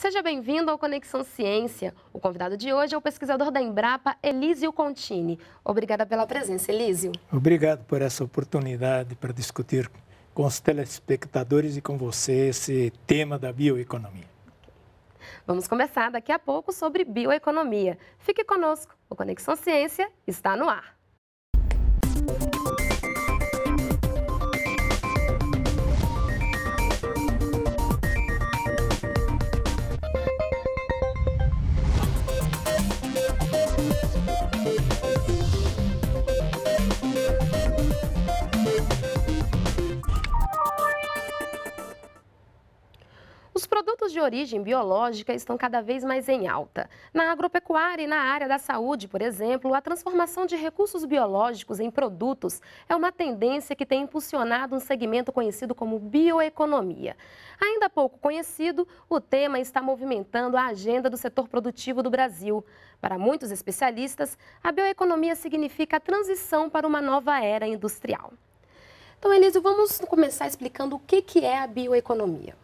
Seja bem-vindo ao Conexão Ciência. O convidado de hoje é o pesquisador da Embrapa, Elísio Contini. Obrigada pela presença, Elísio. Obrigado por essa oportunidade para discutir com os telespectadores e com você esse tema da bioeconomia. Vamos começar daqui a pouco sobre bioeconomia. Fique conosco, o Conexão Ciência está no ar. Produtos de origem biológica estão cada vez mais em alta. Na agropecuária e na área da saúde, por exemplo, a transformação de recursos biológicos em produtos é uma tendência que tem impulsionado um segmento conhecido como bioeconomia. Ainda pouco conhecido, o tema está movimentando a agenda do setor produtivo do Brasil. Para muitos especialistas, a bioeconomia significa a transição para uma nova era industrial. Então, Elísio, vamos começar explicando o que é a bioeconomia.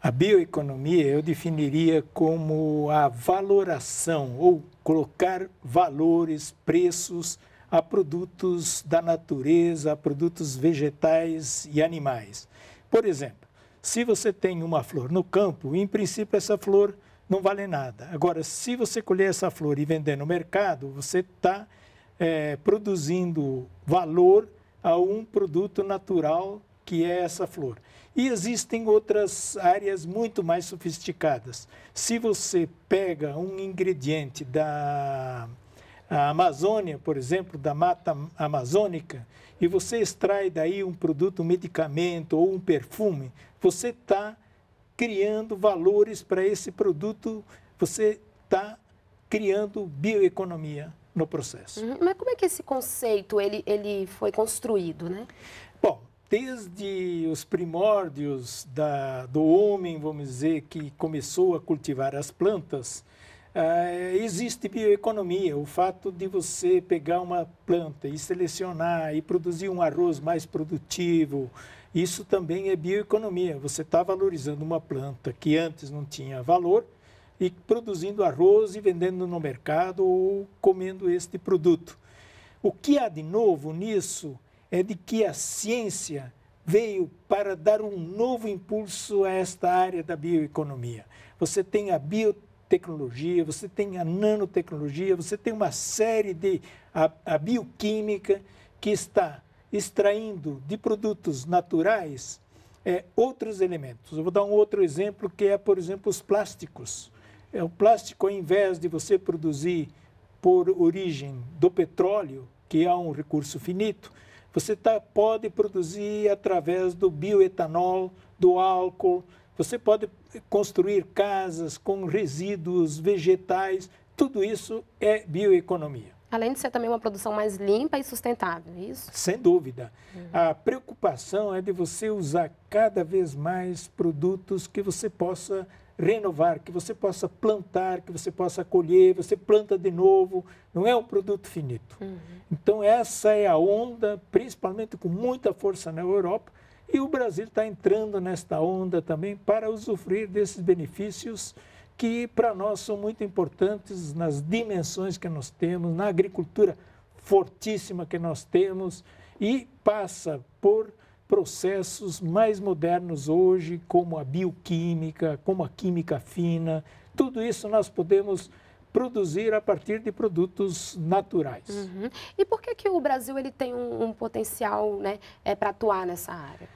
A bioeconomia eu definiria como a valoração ou colocar valores, preços a produtos da natureza, a produtos vegetais e animais. Por exemplo, se você tem uma flor no campo, em princípio essa flor não vale nada. Agora, se você colher essa flor e vender no mercado, você está é, produzindo valor a um produto natural que é essa flor. E existem outras áreas muito mais sofisticadas. Se você pega um ingrediente da Amazônia, por exemplo, da mata amazônica, e você extrai daí um produto, um medicamento ou um perfume, você está criando valores para esse produto, você está criando bioeconomia no processo. Uhum. Mas como é que esse conceito ele, ele foi construído, né? Desde os primórdios da, do homem, vamos dizer, que começou a cultivar as plantas, uh, existe bioeconomia. O fato de você pegar uma planta e selecionar e produzir um arroz mais produtivo, isso também é bioeconomia. Você está valorizando uma planta que antes não tinha valor e produzindo arroz e vendendo no mercado ou comendo este produto. O que há de novo nisso? É de que a ciência veio para dar um novo impulso a esta área da bioeconomia. Você tem a biotecnologia, você tem a nanotecnologia, você tem uma série de a, a bioquímica que está extraindo de produtos naturais é, outros elementos. Eu vou dar um outro exemplo que é, por exemplo, os plásticos. É, o plástico, ao invés de você produzir por origem do petróleo, que é um recurso finito, você tá, pode produzir através do bioetanol, do álcool, você pode construir casas com resíduos vegetais, tudo isso é bioeconomia. Além de ser também uma produção mais limpa e sustentável, é isso? Sem dúvida. Uhum. A preocupação é de você usar cada vez mais produtos que você possa renovar, que você possa plantar, que você possa colher, você planta de novo, não é um produto finito. Uhum. Então, essa é a onda, principalmente com muita força na Europa, e o Brasil está entrando nesta onda também para usufruir desses benefícios que para nós são muito importantes nas dimensões que nós temos, na agricultura fortíssima que nós temos e passa por processos mais modernos hoje, como a bioquímica, como a química fina. Tudo isso nós podemos produzir a partir de produtos naturais. Uhum. E por que, que o Brasil ele tem um, um potencial né, é, para atuar nessa área?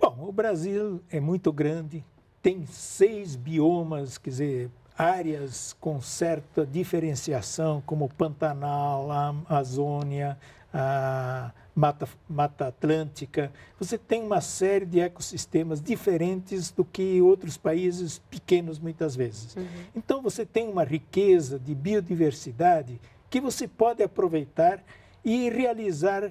Bom, o Brasil é muito grande, tem seis biomas, quer dizer, áreas com certa diferenciação, como Pantanal, a Amazônia, a Mata, Mata Atlântica. Você tem uma série de ecossistemas diferentes do que outros países pequenos, muitas vezes. Uhum. Então, você tem uma riqueza de biodiversidade que você pode aproveitar e realizar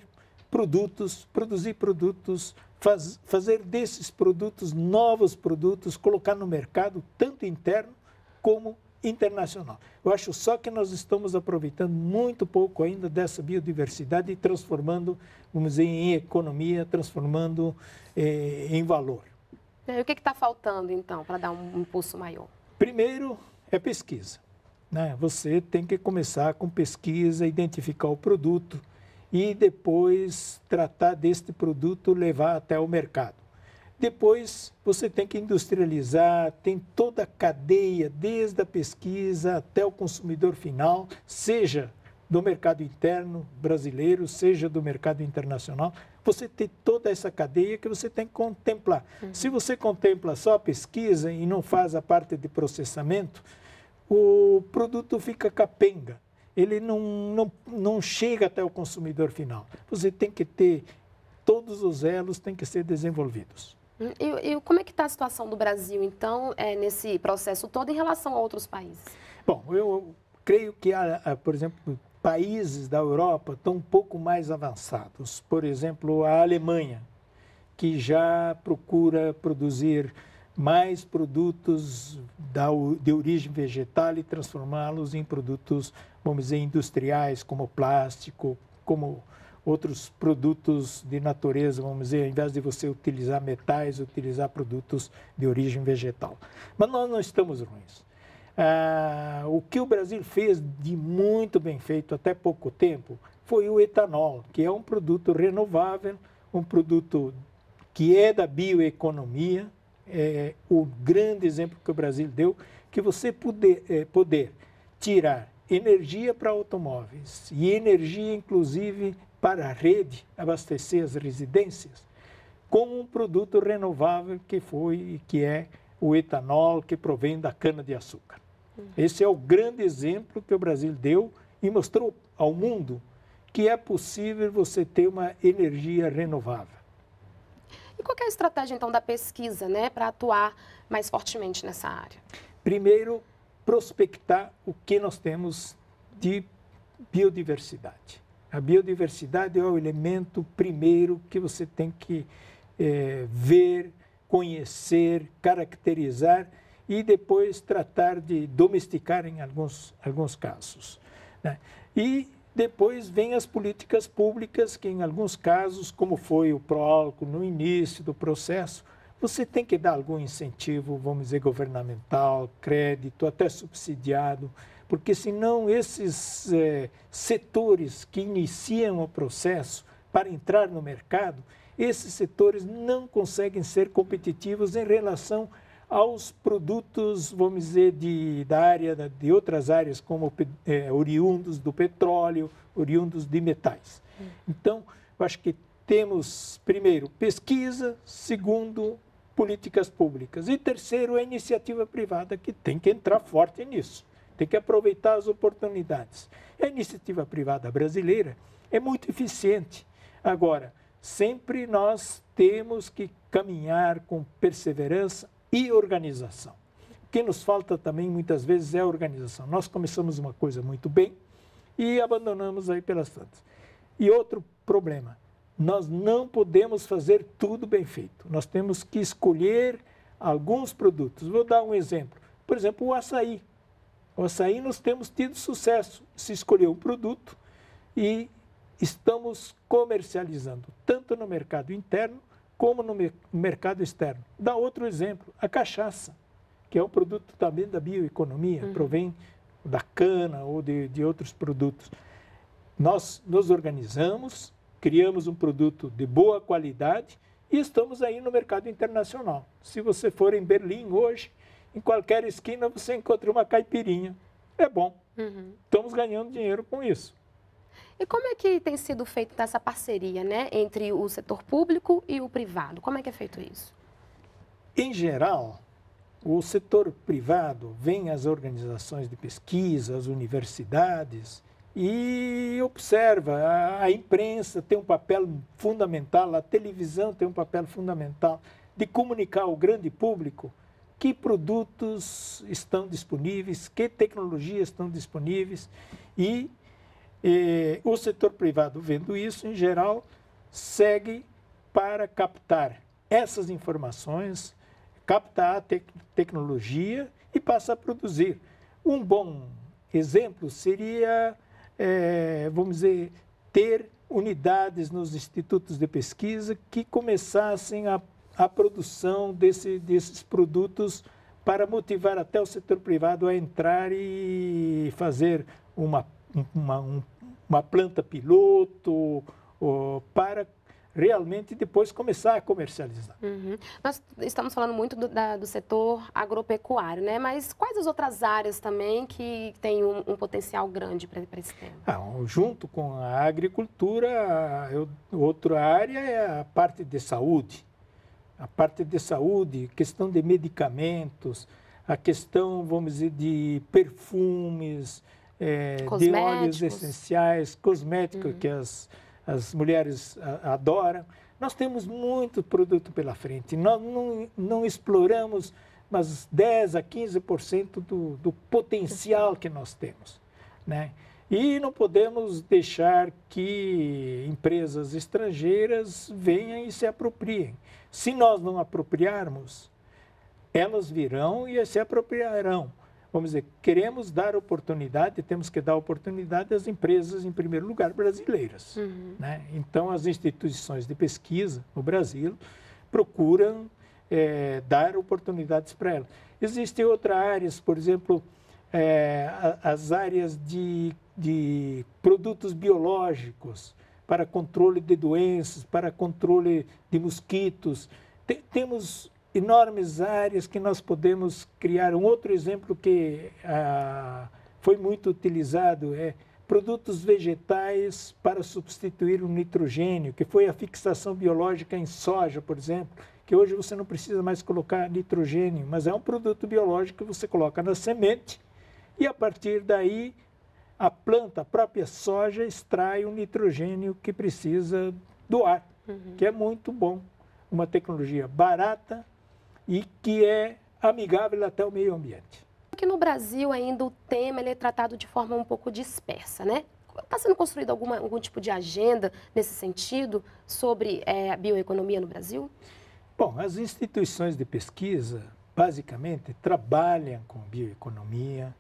produtos, produzir produtos, faz, fazer desses produtos novos produtos, colocar no mercado, tanto interno como internacional. Eu acho só que nós estamos aproveitando muito pouco ainda dessa biodiversidade e transformando, vamos dizer, em economia, transformando eh, em valor. E o que está faltando, então, para dar um impulso maior? Primeiro é pesquisa. Né? Você tem que começar com pesquisa, identificar o produto e depois tratar deste produto, levar até o mercado. Depois você tem que industrializar, tem toda a cadeia, desde a pesquisa até o consumidor final, seja do mercado interno brasileiro, seja do mercado internacional. Você tem toda essa cadeia que você tem que contemplar. Uhum. Se você contempla só a pesquisa e não faz a parte de processamento, o produto fica capenga. Ele não, não, não chega até o consumidor final. Você tem que ter, todos os elos têm que ser desenvolvidos. E, e como é que está a situação do Brasil, então, é, nesse processo todo em relação a outros países? Bom, eu creio que, há, por exemplo, países da Europa estão um pouco mais avançados. Por exemplo, a Alemanha, que já procura produzir mais produtos da, de origem vegetal e transformá-los em produtos, vamos dizer, industriais, como plástico, como outros produtos de natureza, vamos dizer, ao invés de você utilizar metais, utilizar produtos de origem vegetal. Mas nós não estamos ruins. Ah, o que o Brasil fez de muito bem feito até pouco tempo foi o etanol, que é um produto renovável, um produto que é da bioeconomia, é o grande exemplo que o Brasil deu, que você poder, é, poder tirar energia para automóveis e energia, inclusive, para a rede abastecer as residências com um produto renovável que foi que é o etanol que provém da cana-de-açúcar. Uhum. Esse é o grande exemplo que o Brasil deu e mostrou ao mundo que é possível você ter uma energia renovável. E qual é a estratégia, então, da pesquisa né, para atuar mais fortemente nessa área? Primeiro, prospectar o que nós temos de biodiversidade. A biodiversidade é o elemento primeiro que você tem que é, ver, conhecer, caracterizar e depois tratar de domesticar em alguns, alguns casos. Né? E depois vem as políticas públicas, que em alguns casos, como foi o PROALCO no início do processo, você tem que dar algum incentivo, vamos dizer, governamental, crédito, até subsidiado, porque senão esses é, setores que iniciam o processo para entrar no mercado, esses setores não conseguem ser competitivos em relação aos produtos, vamos dizer, de, da área, de outras áreas, como é, oriundos do petróleo, oriundos de metais. Então, eu acho que temos, primeiro, pesquisa, segundo, políticas públicas, e terceiro, a iniciativa privada, que tem que entrar forte nisso tem que aproveitar as oportunidades. A iniciativa privada brasileira é muito eficiente. Agora, sempre nós temos que caminhar com perseverança e organização. O que nos falta também muitas vezes é a organização. Nós começamos uma coisa muito bem e abandonamos aí pelas tantas. E outro problema, nós não podemos fazer tudo bem feito. Nós temos que escolher alguns produtos. Vou dar um exemplo. Por exemplo, o açaí. O açaí nós temos tido sucesso. Se escolheu um produto e estamos comercializando, tanto no mercado interno como no mercado externo. Dá outro exemplo, a cachaça, que é um produto também da bioeconomia, uhum. provém da cana ou de, de outros produtos. Nós nos organizamos, criamos um produto de boa qualidade e estamos aí no mercado internacional. Se você for em Berlim hoje, em qualquer esquina você encontra uma caipirinha. É bom. Uhum. Estamos ganhando dinheiro com isso. E como é que tem sido feita essa parceria né, entre o setor público e o privado? Como é que é feito isso? Em geral, o setor privado vem às organizações de pesquisa, às universidades e observa. A, a imprensa tem um papel fundamental, a televisão tem um papel fundamental de comunicar ao grande público que produtos estão disponíveis, que tecnologias estão disponíveis e eh, o setor privado, vendo isso, em geral, segue para captar essas informações, captar a te tecnologia e passa a produzir. Um bom exemplo seria, eh, vamos dizer, ter unidades nos institutos de pesquisa que começassem a a produção desse, desses produtos para motivar até o setor privado a entrar e fazer uma, uma, uma planta piloto para realmente depois começar a comercializar. Uhum. Nós estamos falando muito do, da, do, setor agropecuário, né? mas quais as outras áreas também que têm um, um potencial grande para esse tema? Ah, junto com a agricultura, eu, outra área é a parte de saúde. A parte de saúde, questão de medicamentos, a questão, vamos dizer, de perfumes, é, de óleos essenciais, cosméticos uhum. que as as mulheres adoram. Nós temos muito produto pela frente. Nós não, não exploramos mas 10 a 15% do, do potencial que nós temos. Né? E não podemos deixar que empresas estrangeiras venham e se apropriem. Se nós não apropriarmos, elas virão e se apropriarão vamos dizer, queremos dar oportunidade, temos que dar oportunidade às empresas, em primeiro lugar, brasileiras. Uhum. Né? Então, as instituições de pesquisa no Brasil procuram é, dar oportunidades para elas. Existem outras áreas, por exemplo, é, as áreas de, de produtos biológicos para controle de doenças, para controle de mosquitos. temos enormes áreas que nós podemos criar. Um outro exemplo que ah, foi muito utilizado é produtos vegetais para substituir o nitrogênio, que foi a fixação biológica em soja, por exemplo, que hoje você não precisa mais colocar nitrogênio, mas é um produto biológico que você coloca na semente e a partir daí a planta, a própria soja, extrai o nitrogênio que precisa do ar, uhum. que é muito bom. Uma tecnologia barata, e que é amigável até o meio ambiente. Aqui no Brasil ainda o tema é tratado de forma um pouco dispersa, né? Está sendo construída alguma, algum tipo de agenda nesse sentido sobre é, a bioeconomia no Brasil? Bom, as instituições de pesquisa, basicamente, trabalham com bioeconomia.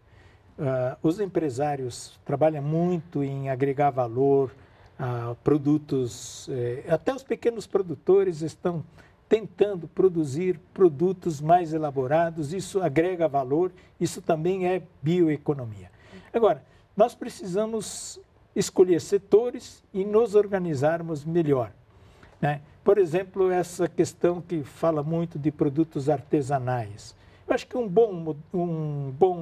Uh, os empresários trabalham muito em agregar valor a produtos, eh, até os pequenos produtores estão tentando produzir produtos mais elaborados, isso agrega valor, isso também é bioeconomia. Agora, nós precisamos escolher setores e nos organizarmos melhor. Né? Por exemplo, essa questão que fala muito de produtos artesanais. Acho que um bom, um bom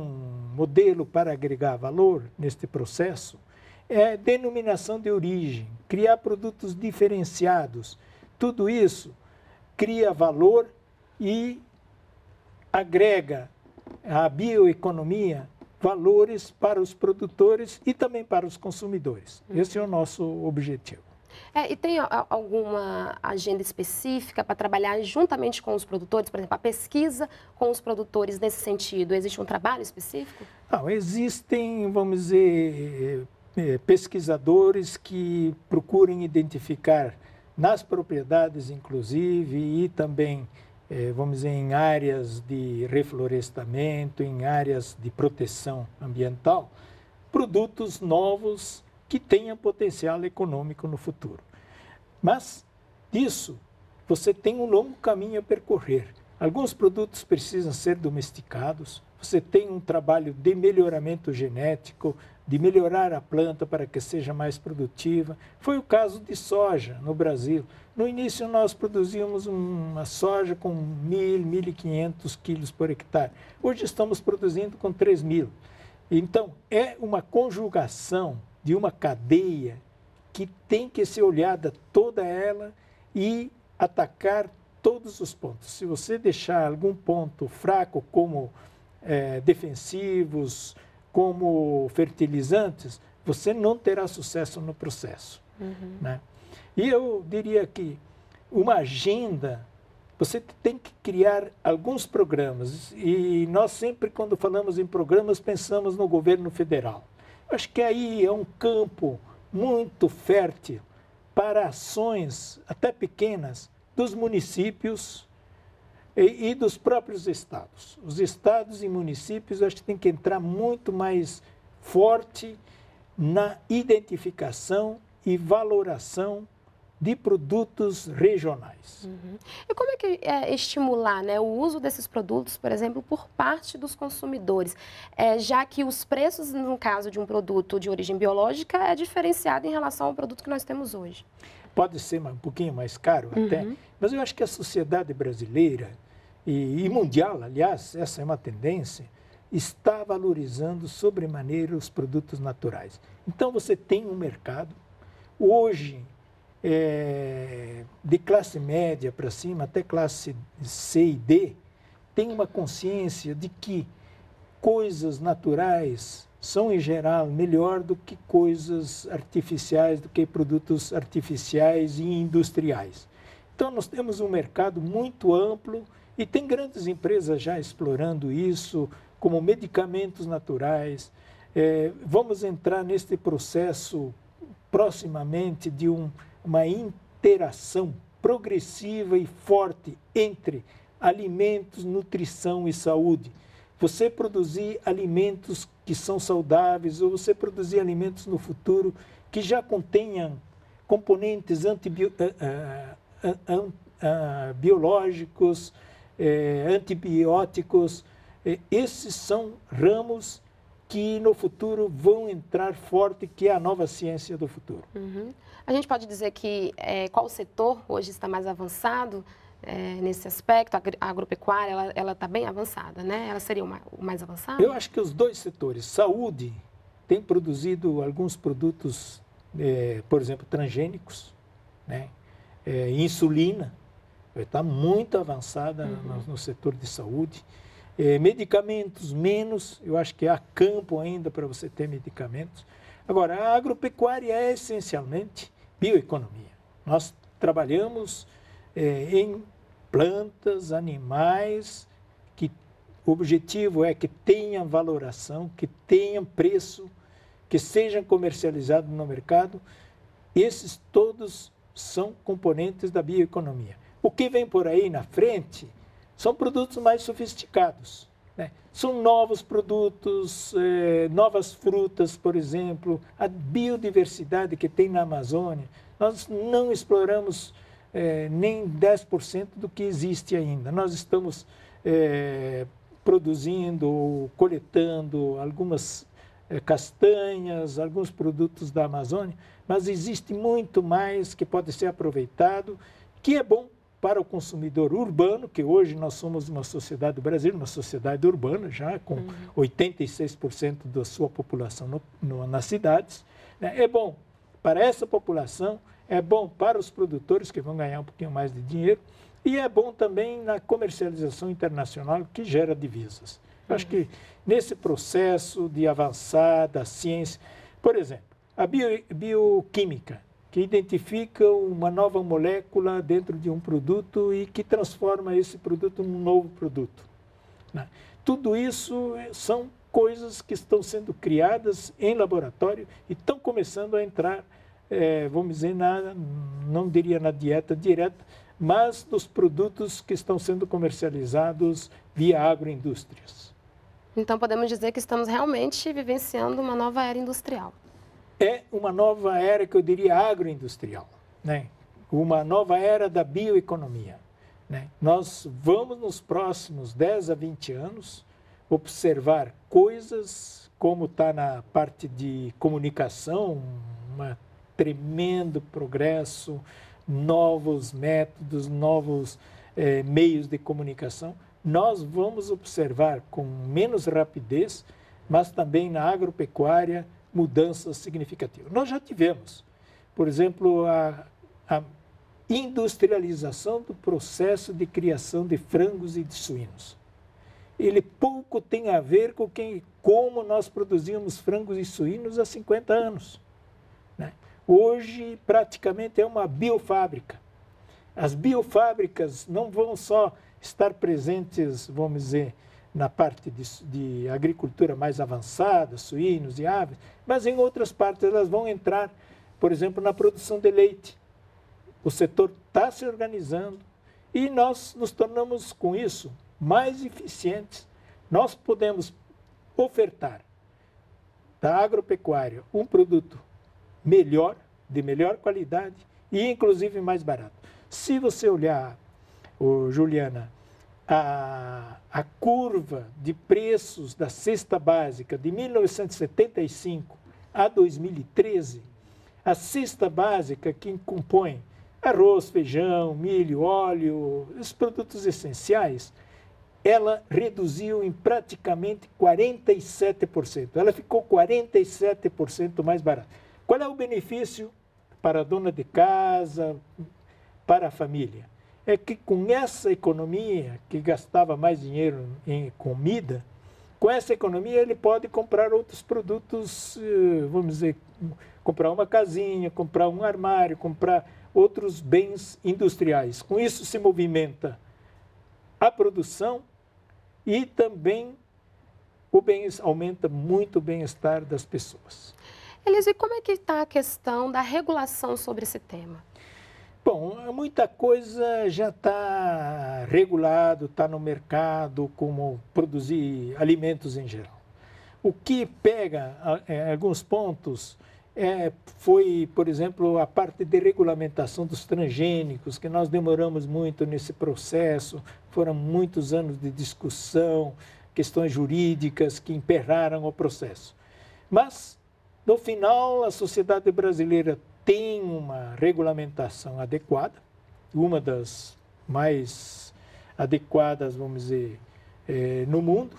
modelo para agregar valor neste processo é denominação de origem, criar produtos diferenciados. Tudo isso cria valor e agrega à bioeconomia valores para os produtores e também para os consumidores. Esse é o nosso objetivo. É, e tem alguma agenda específica para trabalhar juntamente com os produtores, por exemplo, a pesquisa com os produtores nesse sentido? Existe um trabalho específico? Não, existem, vamos dizer, eh, pesquisadores que procurem identificar nas propriedades, inclusive, e também, eh, vamos dizer, em áreas de reflorestamento, em áreas de proteção ambiental, produtos novos que tenham potencial econômico no futuro. Mas disso você tem um longo caminho a percorrer. Alguns produtos precisam ser domesticados, você tem um trabalho de melhoramento genético, de melhorar a planta para que seja mais produtiva. Foi o caso de soja no Brasil. No início nós produzíamos uma soja com 1.000, 1.500 quilos por hectare. Hoje estamos produzindo com 3.000. Então, é uma conjugação de uma cadeia que tem que ser olhada toda ela e atacar todos os pontos. Se você deixar algum ponto fraco, como é, defensivos, como fertilizantes, você não terá sucesso no processo. Uhum. Né? E eu diria que uma agenda, você tem que criar alguns programas. E nós sempre, quando falamos em programas, pensamos no governo federal. Acho que aí é um campo muito fértil para ações, até pequenas, dos municípios e, e, dos próprios estados. Os estados e municípios acho que tem que entrar muito mais forte na identificação e valoração de produtos regionais. Uhum. E como é que é estimular né, o uso desses produtos, por exemplo, por parte dos consumidores, é, já que os preços, no caso de um produto de origem biológica, é diferenciado em relação ao produto que nós temos hoje? Pode ser um pouquinho mais caro uhum. até, mas eu acho que a sociedade brasileira e, e mundial, aliás, essa é uma tendência, está valorizando sobremaneira os produtos naturais. Então você tem um mercado. Hoje, é, de classe média para cima, até classe C e D, tem uma consciência de que coisas naturais são, em geral, melhor do que coisas artificiais, do que produtos artificiais e industriais. Então, nós temos um mercado muito amplo e tem grandes empresas já explorando isso, como medicamentos naturais. É, vamos entrar neste processo proximamente de um uma interação progressiva e forte entre alimentos, nutrição e saúde. Você produzir alimentos que são saudáveis ou você produzir alimentos no futuro que já contenham componentes uh, uh, uh, biológicos, eh, antibióticos, eh, esses são ramos que no futuro vão entrar forte, que é a nova ciência do futuro. Uhum. A gente pode dizer que é, qual setor hoje está mais avançado é, nesse aspecto? A agropecuária, ela está bem avançada, né? Ela seria o mais, o mais avançado? Eu acho que os dois setores, saúde, tem produzido alguns produtos, é, por exemplo, transgênicos, né? É, insulina, está muito avançada uhum. no, no, setor de saúde. É, medicamentos, menos, eu acho que há campo ainda para você ter medicamentos. Agora, a agropecuária é essencialmente bioeconomia. Nós trabalhamos é, em plantas, animais, que o objetivo é que tenham valoração, que tenham preço, que sejam comercializados no mercado. Esses todos são componentes da bioeconomia. O que vem por aí na frente são produtos mais sofisticados. Né? São novos produtos, eh, novas frutas, por exemplo, a biodiversidade que tem na Amazônia. Nós não exploramos eh, nem 10% do que existe ainda. Nós estamos eh, produzindo, coletando algumas castanhas, alguns produtos da Amazônia, mas existe muito mais que pode ser aproveitado, que é bom para o consumidor urbano, que hoje nós somos uma sociedade do Brasil, uma sociedade urbana já, com uhum. 86% da sua população no, no, nas cidades. Né? É bom para essa população, é bom para os produtores, que vão ganhar um pouquinho mais de dinheiro, e é bom também na comercialização internacional, que gera divisas. Eu acho que uhum. nesse processo de avançar da ciência, por exemplo, a bio, bioquímica, que identifica uma nova molécula dentro de um produto e que transforma esse produto num novo produto. Né? Tudo isso são coisas que estão sendo criadas em laboratório e estão começando a entrar, é, vamos dizer, na, não diria na dieta direta, mas nos produtos que estão sendo comercializados via agroindústrias. Então podemos dizer que estamos realmente vivenciando uma nova era industrial é uma nova era que eu diria agroindustrial, né? uma nova era da bioeconomia. Né? Nós vamos nos próximos 10 a 20 anos observar coisas como está na parte de comunicação, um tremendo progresso, novos métodos, novos eh, meios de comunicação. Nós vamos observar com menos rapidez, mas também na agropecuária, mudanças significativas. Nós já tivemos, por exemplo, a, a industrialização do processo de criação de frangos e de suínos. Ele pouco tem a ver com quem, como nós produzíamos frangos e suínos há 50 anos. Né? Hoje, praticamente, é uma biofábrica. As biofábricas não vão só estar presentes, vamos dizer, na parte de, de, agricultura mais avançada, suínos e aves, mas em outras partes elas vão entrar, por exemplo, na produção de leite. O setor está se organizando e nós nos tornamos com isso mais eficientes. Nós podemos ofertar da agropecuária um produto melhor, de melhor qualidade e inclusive mais barato. Se você olhar, oh, Juliana, a, a curva de preços da cesta básica de 1975 a 2013, a cesta básica que compõe arroz, feijão, milho, óleo, os produtos essenciais, ela reduziu em praticamente 47%. Ela ficou 47% mais barata. Qual é o benefício para a dona de casa, para a família? É que com essa economia, que gastava mais dinheiro em comida, com essa economia ele pode comprar outros produtos, eh, vamos dizer, comprar uma casinha, comprar um armário, comprar outros bens industriais. Com isso se movimenta a produção e também o bem, aumenta muito o bem-estar das pessoas. Elise, como é que está a questão da regulação sobre esse tema? Bom, muita coisa já está regulado, está no mercado, como produzir alimentos em geral. O que pega é, alguns pontos é, foi, por exemplo, a parte de regulamentação dos transgênicos, que nós demoramos muito nesse processo, foram muitos anos de discussão, questões jurídicas que emperraram o processo. Mas, no final, a sociedade brasileira tem uma regulamentação adequada, uma das mais adequadas, vamos dizer, é, no mundo,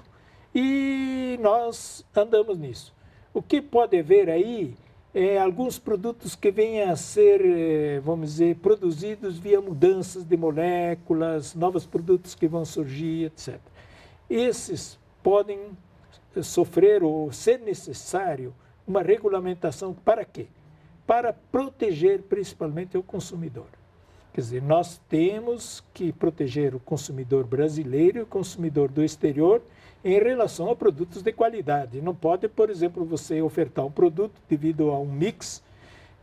e nós andamos nisso. O que pode haver aí é, alguns produtos que venham a ser, é, vamos dizer, produzidos via mudanças de moléculas, novos produtos que vão surgir, etc. Esses podem sofrer ou ser necessário uma regulamentação para quê? Para proteger principalmente o consumidor. Quer dizer, nós temos que proteger o consumidor brasileiro e o consumidor do exterior em relação a produtos de qualidade. Não pode, por exemplo, você ofertar um produto devido a um mix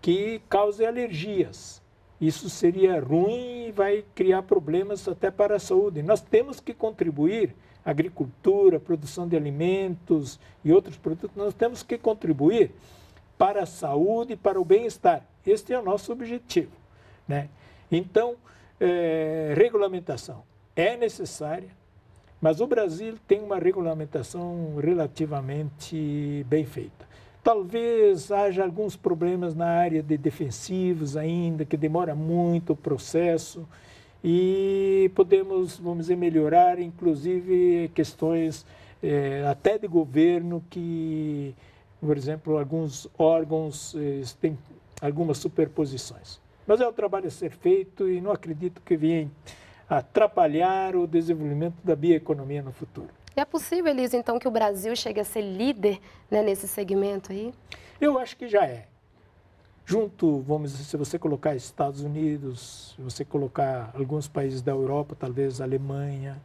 que cause alergias. Isso seria ruim e vai criar problemas até para a saúde. Nós temos que contribuir, agricultura, produção de alimentos e outros produtos, nós temos que contribuir para a saúde e para o bem-estar. Este é o nosso objetivo. Né? Então, é, regulamentação é necessária, mas o Brasil tem uma regulamentação relativamente bem feita. Talvez haja alguns problemas na área de defensivos ainda, que demora muito o processo e podemos, vamos dizer, melhorar, inclusive questões é, até de governo que, por exemplo, alguns órgãos é, têm algumas superposições. Mas é um trabalho a ser feito e não acredito que venha atrapalhar o desenvolvimento da bioeconomia no futuro. E é possível, Elisa, então, que o Brasil chegue a ser líder né, nesse segmento aí? Eu acho que já é. Junto, vamos dizer, se você colocar Estados Unidos, se você colocar alguns países da Europa, talvez Alemanha,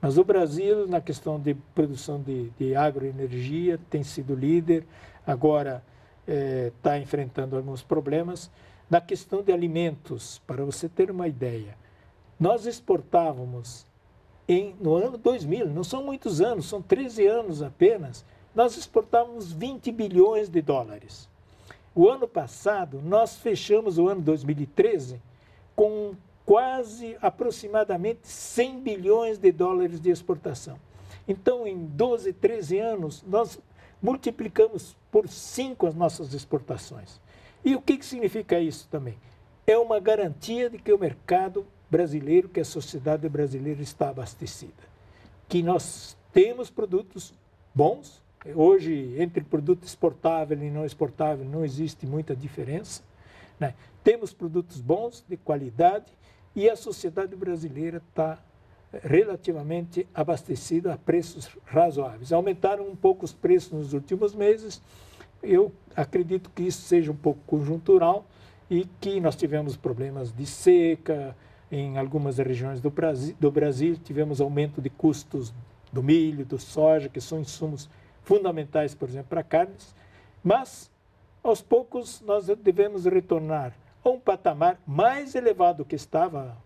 mas o Brasil, na questão de produção de, de agroenergia, tem sido líder, agora está eh, enfrentando alguns problemas. Na questão de alimentos, para você ter uma ideia, nós exportávamos em, no ano 2000, não são muitos anos, são 13 anos apenas, nós exportávamos 20 bilhões de dólares. O ano passado, nós fechamos o ano 2013 com quase aproximadamente 100 bilhões de dólares de exportação. Então, em 12, 13 anos, nós multiplicamos por 5 as nossas exportações. E o que, que significa isso também? É uma garantia de que o mercado brasileiro, que a sociedade brasileira está abastecida. Que nós temos produtos bons, hoje entre produto exportável e não exportável não existe muita diferença. Né? Temos produtos bons, de qualidade, e a sociedade brasileira está eh, relativamente abastecida a preços razoáveis. Aumentaram um pouco os preços nos últimos meses, eu acredito que isso seja um pouco conjuntural e que nós tivemos problemas de seca, em algumas regiões do Brasil, do Brasil, tivemos aumento de custos do milho, do soja, que são insumos fundamentais, por exemplo, para carnes, mas aos poucos nós devemos retornar a um patamar mais elevado que estava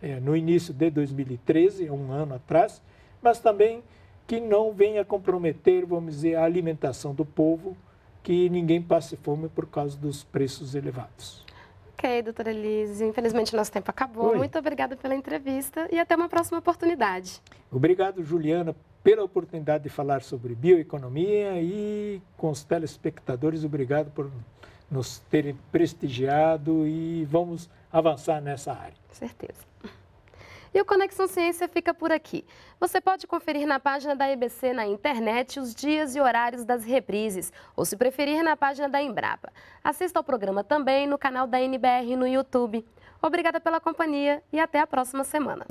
é, no início de 2013, um ano atrás, mas também que não venha comprometer, vamos dizer, a alimentação do povo, que ninguém passe fome por causa dos preços elevados. Ok, doutora Elise. Infelizmente, nosso tempo acabou. Oi. Muito obrigada pela entrevista e até uma próxima oportunidade. Obrigado, Juliana, pela oportunidade de falar sobre bioeconomia e com os telespectadores, obrigado por nos terem prestigiado e vamos avançar nessa área. Certeza. E o Conexão Ciência fica por aqui. Você pode conferir na página da EBC na internet os dias e horários das reprises, ou se preferir, na página da Embrapa. Assista ao programa também no canal da NBR no YouTube. Obrigada pela companhia e até a próxima semana.